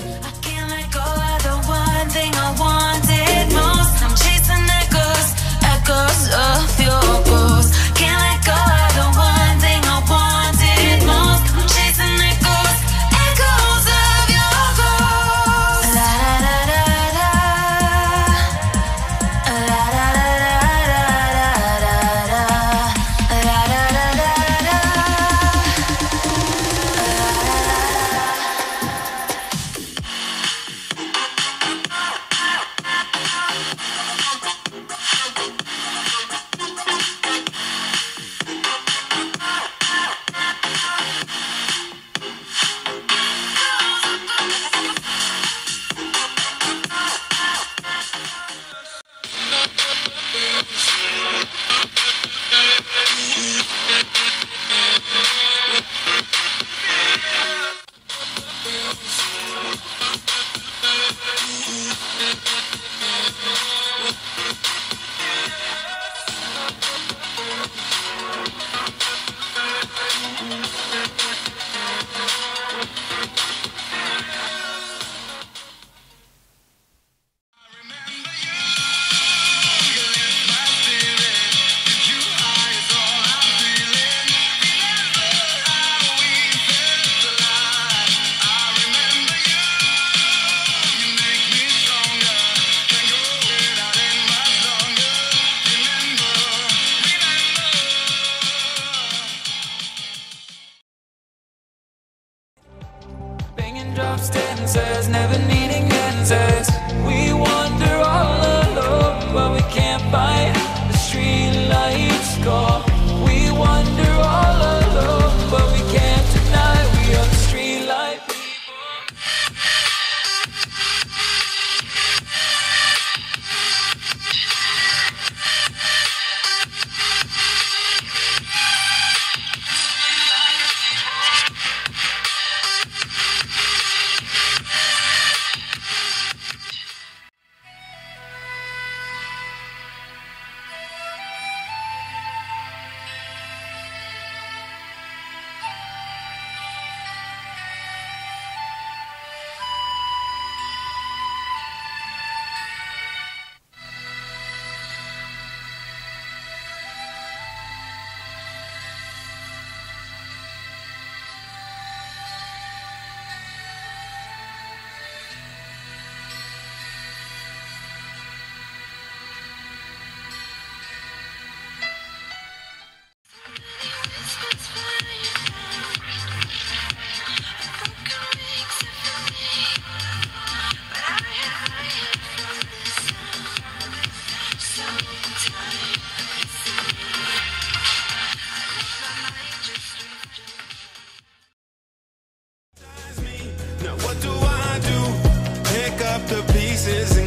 I Banging drop never needing answers. Now